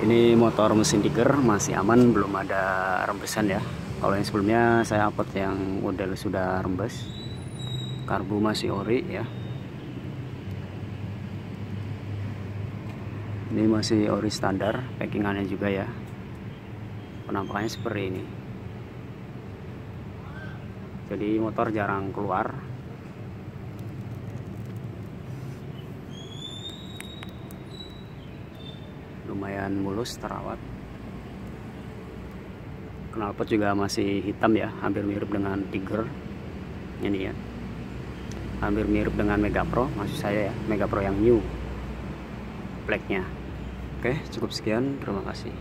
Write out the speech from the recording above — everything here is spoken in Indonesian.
ini motor mesin tiger masih aman belum ada rembesan ya. Kalau yang sebelumnya saya upload yang model sudah rembes. Karbu masih ori ya. Ini masih ori standar packingannya juga ya. Penampakannya seperti ini. Jadi motor jarang keluar lumayan mulus terawat. Knalpot juga masih hitam ya hampir mirip dengan Tiger. Ini ya. Hampir mirip dengan Mega Pro maksud saya ya Mega Pro yang new. Blacknya. Oke cukup sekian terima kasih